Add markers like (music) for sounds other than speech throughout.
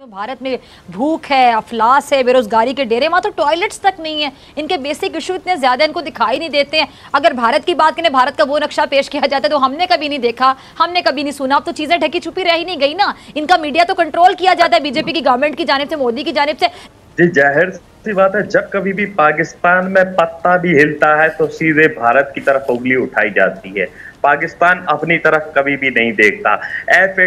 तो भारत में भूख है, अफलास है, बेरोजगारी के डेरे, वहाँ तो टॉयलेट्स तक नहीं है। इनके बेसिक इशू इतने ज़्यादा इनको दिखाई नहीं देते हैं। अगर भारत की बात करें, भारत का वो नक्शा पेश किया जाता है तो हमने कभी नहीं देखा, हमने कभी नहीं सुना। अब तो चीज़ें ढकी छुपी रह ही नहीं गई ना। इनका मीडिया तो कंट्रोल किया जाता है बीजेपी की गवर्नमेंट की जानब से, मोदी की जानब से। जी, ज़ाहिर सी बात है, जब कभी भी पाकिस्तान में पत्ता भी हिलता है तो सीधे भारत की तरफ़ उंगली उठाई जाती है। पाकिस्तान अपनी तरफ़ कभी भी नहीं देखता। एफ़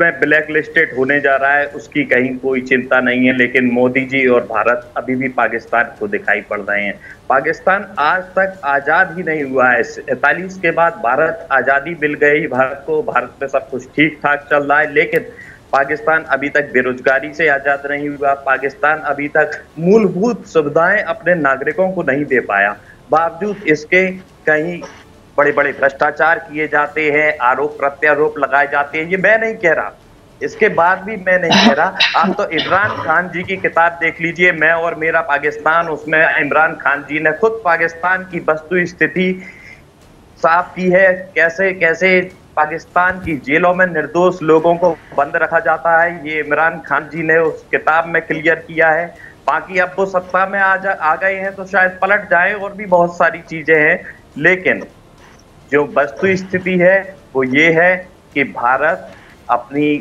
में ब्लैक लिस्टेड होने जा रहा है, उसकी कहीं कोई चिंता नहीं है, लेकिन मोदी जी और भारत अभी भी पाकिस्तान को दिखाई पड़ रहे हैं। पाकिस्तान आज तक आज़ाद ही नहीं हुआ है। सैतालीस के बाद भारत आज़ादी मिल गई, भारत को, भारत में सब कुछ ठीक ठाक चल रहा है, लेकिन पाकिस्तान अभी तक बेरोजगारी से आज़ाद नहीं हुआ। पाकिस्तान अभी तक मूलभूत सुविधाएँ अपने नागरिकों को नहीं दे पाया। बावजूद इसके कहीं बड़े बड़े भ्रष्टाचार किए जाते हैं आरोप प्रत्यारोप लगाए जाते हैं ये मैं नहीं कह रहा। इसके बाद भी मैं नहीं कह रहा। (laughs) आप तो इमरान खान जी की किताब देख लीजिए मैं और मेरा पाकिस्तान उसमें इमरान खान जी ने खुद पाकिस्तान की वस्तु स्थिति साफ़ की है। कैसे कैसे पाकिस्तान की जेलों में निर्दोष लोगों को बंद रखा जाता है ये इमरान खान जी ने उस किताब में क्लियर किया है। बाकी अब वो सत्ता में आ जा आ गए हैं तो शायद पलट जाए और भी बहुत सारी चीज़ें हैं लेकिन जो वस्तु स्थिति है वो ये है कि भारत अपनी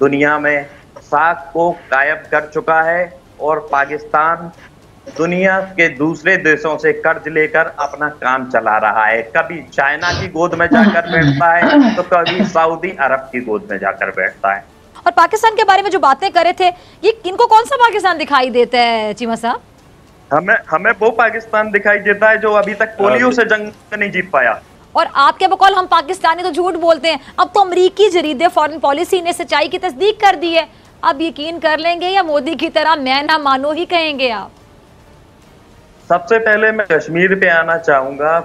दुनिया में साख को कायम कर चुका है और पाकिस्तान दुनिया के दूसरे देशों से कर्ज लेकर अपना काम चला रहा है। कभी चाइना की गोद में जाकर बैठता है तो कभी सऊदी अरब की गोद में जाकर बैठता है। और पाकिस्तान के बारे में जो बातें करे थे ये इनको कौन सा पाकिस्तान दिखाई देता है चीमा साहब? हमें हमें वो पाकिस्तान दिखाई देता है जो अभी तक पोलियो से जंग नहीं जीत पाया। और आपके बकौल हम पाकिस्तानी तो झूठ बोलते हैं। अब तो अमरीकी जरीदे फॉरन पॉलिसी ने सच्चाई की तस्दीक कर दी है। अब यकीन कर लेंगे या मोदी की तरह मैं ना मानो ही कहेंगे आप? सबसे पहले मैं कश्मीर पे आना चाहूँगा।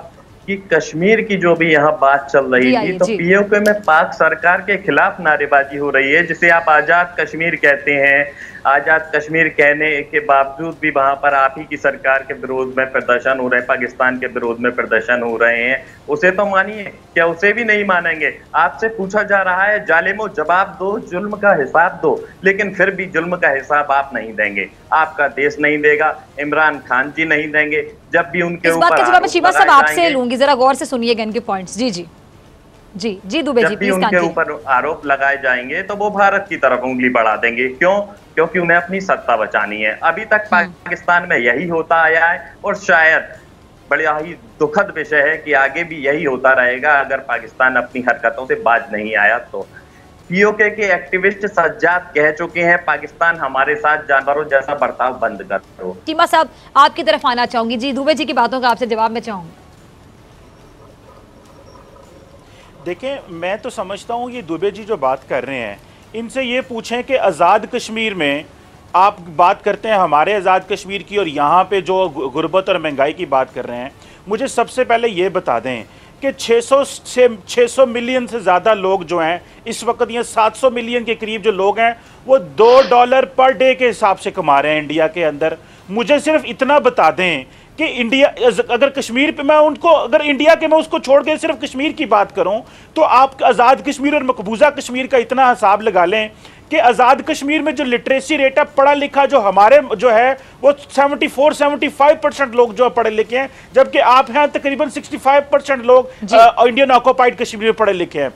कि कश्मीर की जो भी यहाँ बात चल रही थी तो पीओके में पाक सरकार के खिलाफ नारेबाजी हो रही है जिसे आप आज़ाद कश्मीर कहते हैं। आज़ाद कश्मीर कहने के बावजूद भी वहाँ पर आप ही की सरकार के विरोध में प्रदर्शन हो रहे हैं पाकिस्तान के विरोध में प्रदर्शन हो रहे हैं। उसे तो मानिए क्या उसे भी नहीं मानेंगे? आपसे पूछा जा रहा है जालिमो जवाब दो जुल्म का हिसाब दो लेकिन फिर भी जुल्म का हिसाब आप नहीं देंगे। आपका देश नहीं देगा इमरान खान जी नहीं देंगे जब भी उनके ऊपर आपसे लूँगी जरा गौर से सुनिएगा इनके पॉइंट्स जी जी। जी जी दुबे जी प्लीज़ उनके ऊपर आरोप लगाए जाएँगे तो वो भारत की तरफ़ उंगली बढ़ा देंगे। क्यों? क्योंकि उन्हें अपनी सत्ता बचानी है। अभी तक हम्म। पाकिस्तान में यही होता आया है और शायद बड़ा ही दुखद विषय है कि आगे भी यही होता रहेगा। अगर पाकिस्तान अपनी हरकतों से बाज नहीं आया तो पीओके के एक्टिविस्ट सज्जाद कह चुके हैं पाकिस्तान हमारे साथ जानवरों जैसा बर्ताव बंद करो। टीमा साहब आपकी तरफ़ आना चाहूँगी। जी दुबे जी की बातों का आपसे जवाब में चाहूँगी। देखें, मैं तो समझता हूँ ये दुबे जी जो बात कर रहे हैं, इनसे ये पूछें कि आज़ाद कश्मीर में आप बात करते हैं, हमारे आज़ाद कश्मीर की और यहाँ पे जो गुर्बत और महँगाई की बात कर रहे हैं, मुझे सबसे पहले ये बता दें कि 600 से 600 मिलियन से ज़्यादा लोग जो हैं, इस वक्त ये 700 मिलियन के करीब जो लोग हैं, वो दो डॉलर पर डे के हिसाब से कमा रहे हैं इंडिया के अंदर। मुझे सिर्फ़ इतना बता दें कि इंडिया अगर कश्मीर पे मैं उनको अगर इंडिया के मैं उसको छोड़ के सिर्फ़ कश्मीर की बात करूँ तो आप आज़ाद कश्मीर और मकबूजा कश्मीर का इतना हिसाब लगा लें कि आज़ाद कश्मीर में जो लिटरेसी रेट है पढ़ा लिखा जो हमारे जो है वो 74 75 परसेंट लोग जो पढ़े लिखे हैं जबकि आप हैं तकरीबन 65 परसेंट लोग इंडियन ऑक्योपाइड कश्मीर में पढ़े लिखे हैं।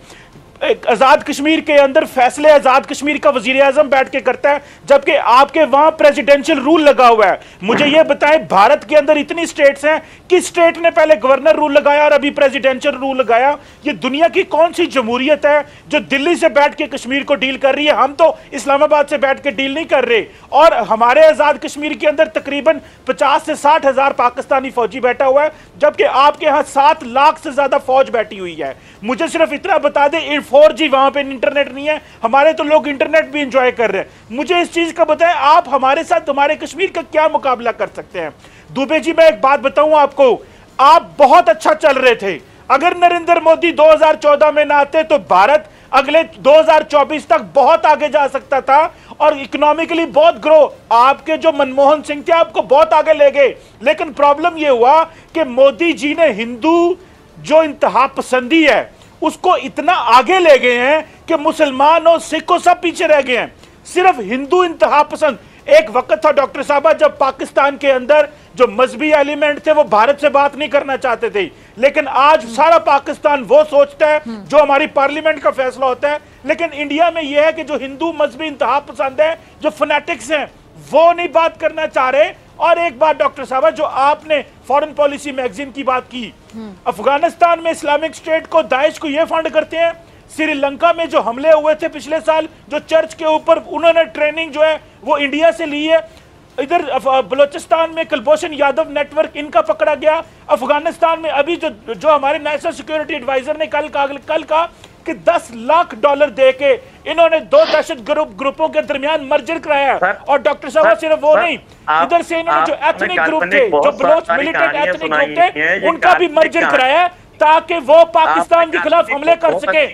आज़ाद कश्मीर के अंदर फैसले आज़ाद कश्मीर का वज़ीर आज़म बैठ के करता है, जबकि आपके वहाँ प्रेसिडेंशियल रूल लगा हुआ है। मुझे यह बताएँ, भारत के अंदर इतनी स्टेट्स हैं, किस स्टेट ने पहले गवर्नर रूल लगाया और अभी प्रेसिडेंशियल रूल लगाया? ये दुनिया की कौन सी जमहूरियत है जो दिल्ली से बैठ के कश्मीर को डील कर रही है? हम तो इस्लामाबाद से बैठ के डील नहीं कर रहे। और हमारे आज़ाद कश्मीर के अंदर तकरीबन पचास से साठ हज़ार पाकिस्तानी फौजी बैठा हुआ है, जबकि आपके यहाँ सात लाख से ज़्यादा फौज बैठी हुई है। मुझे सिर्फ़ इतना बता दें फोर जी वहाँ पर इंटरनेट नहीं है। हमारे तो लोग इंटरनेट भी इंजॉय कर रहे हैं। मुझे इस चीज़ का बताएँ, आप हमारे साथ, हमारे कश्मीर का क्या मुकाबला कर सकते हैं? दुबे जी, मैं एक बात बताऊँ आपको। आप बहुत अच्छा चल रहे थे। अगर नरेंद्र मोदी 2014 में ना आते तो भारत अगले 2024 तक बहुत आगे जा सकता था और इकोनॉमिकली बहुत ग्रो आपके जो मनमोहन सिंह थे, आपको बहुत आगे ले गए। लेकिन प्रॉब्लम यह हुआ कि मोदी जी ने हिंदू जो इंतहा पसंदी है उसको इतना आगे ले गए हैं कि मुसलमान और सिख सब पीछे रह गए हैं। सिर्फ़ हिंदू इंतहा पसंद। एक वक्त था डॉक्टर साहबा जब पाकिस्तान के अंदर जो मजहबी एलिमेंट थे वो भारत से बात नहीं करना चाहते थे। लेकिन आज सारा पाकिस्तान वो सोचता है जो हमारी पार्लियामेंट का फैसला होता है। लेकिन इंडिया में यह है कि जो हिंदू मजहबी इंतहा पसंद है जो फनेटिक्स हैं वो नहीं बात करना चाह रहे। और एक बात डॉक्टर साहब जो आपने फॉरेन पॉलिसी मैगजीन की बात की अफ़गानिस्तान में इस्लामिक स्टेट को दाइश को ये फंड करते हैं। श्रीलंका में जो हमले हुए थे पिछले साल, जो चर्च के ऊपर उन्होंने ट्रेनिंग जो है, वो इंडिया से ली है। इधर बलोचिस्तान में कुलभूषण यादव नेटवर्क इनका पकड़ा गया। अफ़गानिस्तान में अभी जो जो हमारे नेशनल सिक्योरिटी एडवाइजर ने कल कल कहा कि 10 लाख डॉलर दे के इन्होंने दो दहशत ग्रुप ग्रुपों के दरमियान मर्जर कराया। और डॉक्टर साहब सिर्फ़ वो नहीं इधर से इन्होंने जो एथनिक ग्रुप थे जो बलोच मिलिटेंट एथनिक ग्रुप थे उनका भी मर्जर कराया ताकि वो पाकिस्तान के खिलाफ हमले कर सके।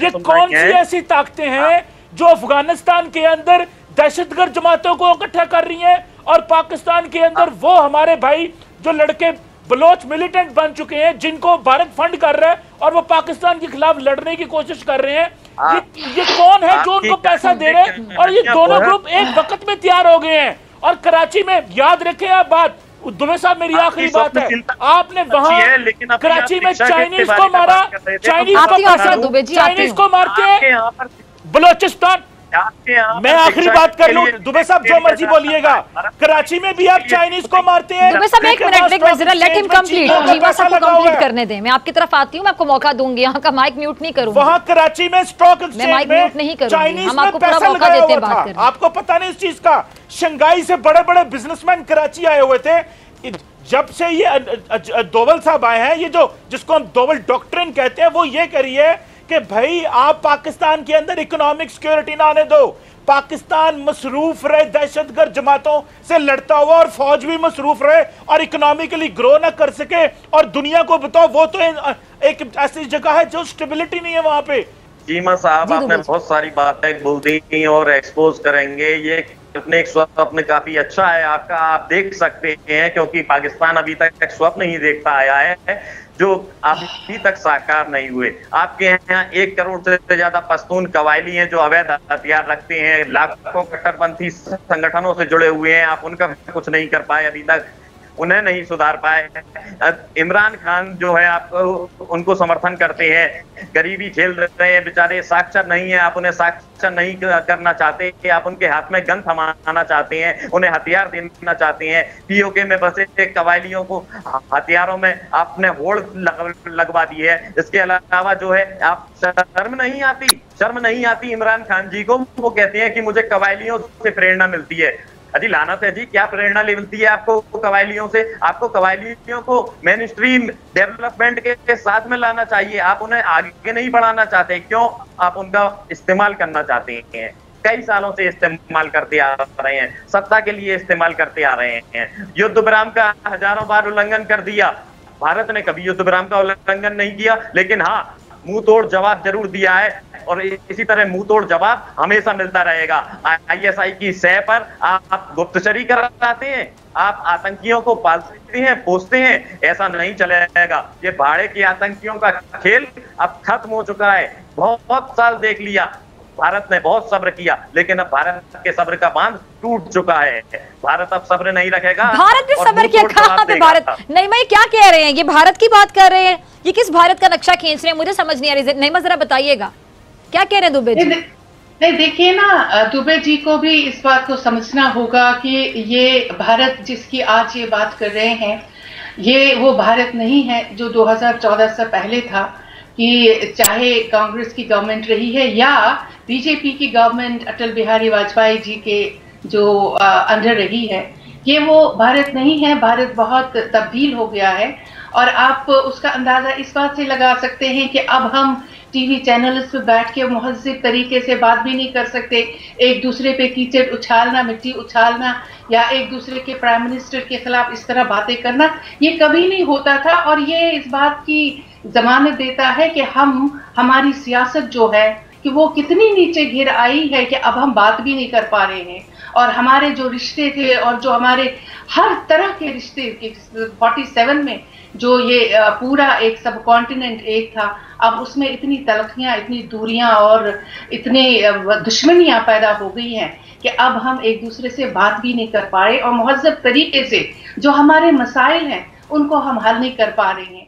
ये कौन सी ऐसी ताकतें हैं जो अफ़गानिस्तान के अंदर दहशतगर्द जमातों को इकट्ठा कर रही हैं और पाकिस्तान के अंदर वो हमारे भाई जो लड़के बलोच मिलिटेंट बन चुके हैं जिनको भारत फंड कर रहा है और वो पाकिस्तान के खिलाफ लड़ने की कोशिश कर रहे हैं। ये ये कौन है जो उनको पैसा दे रहे हैं? और ये दोनों ग्रुप एक वक्त में तैयार हो गए हैं। और कराची में याद रखे आप बात दुबे साहब मेरी आखिरी बात है। आपने वहाँ कराची में चाइनीज़ को मारा चाइनीज़ को चाइनीज़ को मार के बलोचिस्तान मैं आखिरी बात कर लूँ? दुबे साहब जो मर्ज़ी बोलिएगा। कराची में भी आप चाइनीज़ को मारते हैं। दुबे साहब एक मिनट एक मिनट जरा लेट हिम कंप्लीट जीवा साहब को कंप्लीट करने दें। मैं आपकी तरफ़ आती हूँ मैं आपको मौका दूँगी। यहाँ का माइक म्यूट नहीं करूँगी। वहाँ कराची में स्टॉक मैं माइक म्यूट नहीं करूँगी। हम आपको पूरा मौका देते हैं बात करने। आपको पता नहीं इस चीज़ का शंघाई से बड़े बड़े बिजनेसमैन कराची आए हुए थे। जब से ये दोवल साहब आए हैं ये जो जिसको हम दोवल डॉक्ट्रिन कहते हैं वो ये करिए कि भाई आप पाकिस्तान के अंदर इकोनॉमिक सिक्योरिटी ना आने दो। पाकिस्तान मसरूफ रहे दहशतगर्द जमातों से लड़ता हुआ और फौज भी मसरूफ रहे और इकोनॉमिकली ग्रो ना कर सके। और दुनिया को बताओ वो तो एक ऐसी जगह है जो स्टेबिलिटी नहीं है वहाँ पे। जीमा साहब आपने बहुत सारी बातें बोल दी और एक्सपोज करेंगे। ये अपने एक स्वप्न काफ़ी अच्छा है आपका। आप देख सकते हैं क्योंकि पाकिस्तान अभी तक एक स्वप्न ही देखता आया है। जो अभी तक साकार नहीं हुए। आपके यहाँ एक करोड़ से ज़्यादा पश्तून कवायली हैं जो अवैध हथियार रखते हैं। लाखों कट्टरपंथी संगठनों से जुड़े हुए हैं। आप उनका कुछ नहीं कर पाए अभी तक। उन्हें नहीं सुधार पाए इमरान खान जो है आप उनको समर्थन करते हैं। गरीबी झेल रहे हैं बेचारे साक्षर नहीं है आप उन्हें साक्षर नहीं करना चाहते कि आप उनके हाथ में गन थमाना चाहते हैं उन्हें हथियार देना चाहते हैं। पीओके में बसे कवालियों को हथियारों में आपने होड़ लग, लगवा दी है। इसके अलावा जो है आप शर्म नहीं आती शर्म नहीं आती इमरान खान जी को। वो कहते हैं कि मुझे कवालियों से प्रेरणा मिलती है। अजी लाना से अजी क्या प्रेरणा मिलती है आपको कवायलियों से? आपको कवायलियों को मेन स्ट्रीम डेवलपमेंट के साथ में लाना चाहिए। आप उन्हें आगे नहीं बढ़ाना चाहते। क्यों? आप उनका इस्तेमाल करना चाहते हैं। कई सालों से इस्तेमाल करते आ रहे हैं। सत्ता के लिए इस्तेमाल करते आ रहे हैं। युद्ध विराम का हज़ारों बार उल्लंघन कर दिया। भारत ने कभी युद्ध विराम का उल्लंघन नहीं किया। लेकिन हाँ मुँह तोड़ जवाब ज़रूर दिया है। और इसी तरह मुँह तोड़ जवाब हमेशा मिलता रहेगा। आईएसआई की सह पर आप गुप्तचरी कराते हैं आप आतंकियों को पालते हैं पोसते हैं ऐसा नहीं चलेगा। ये भाड़े के आतंकियों का खेल अब खत्म हो चुका है। बहुत साल देख लिया भारत ने बहुत सब्र किया लेकिन अब भारत के सब्र का बाँध टूट चुका है। भारत अब सब्र नहीं रखेगा भारत ने सब्र किया कहा भारत? नहीं मैं क्या कह रहे हैं? ये भारत की बात कर रहे हैं? ये किस भारत का नक्शा खींच रहे हैं? मुझे समझ नहीं आ रही। नहीं जरा बताइएगा। क्या कह रहे हैं दुबे जी? नहीं देखिए ना दुबे जी को भी इस बात को समझना होगा कि ये भारत जिसकी आज ये बात कर रहे हैं, ये वो भारत नहीं है जो 2014 से पहले था कि चाहे कांग्रेस की गवर्नमेंट रही है या बीजेपी की गवर्नमेंट अटल बिहारी वाजपेयी जी के जो अंडर रही है। ये वो भारत नहीं है, भारत बहुत तब्दील हो गया है। और आप उसका अंदाज़ा इस बात से लगा सकते हैं कि अब हम टीवी चैनल्स पे बैठ के महजिब तरीके से बात भी नहीं कर सकते। एक दूसरे पे कीचड़ उछालना, मिट्टी उछालना या एक दूसरे के प्राइम मिनिस्टर के खिलाफ इस तरह बातें करना, ये कभी नहीं होता था। और ये इस बात की जमानत देता है कि हम, हमारी सियासत जो है कि वो कितनी नीचे घिर आई है कि अब हम बात भी नहीं कर पा रहे हैं। और हमारे जो रिश्ते थे और जो हमारे हर तरह के रिश्ते फोर्टी सेवन में जो ये पूरा एक सब कॉन्टिनेंट एक था, अब उसमें इतनी तलखियाँ, इतनी दूरियाँ और इतने दुश्मनियाँ पैदा हो गई हैं कि अब हम एक दूसरे से बात भी नहीं कर पा रहे और महजब तरीके से जो हमारे मसाइल हैं, उनको हम हल नहीं कर पा रहे हैं।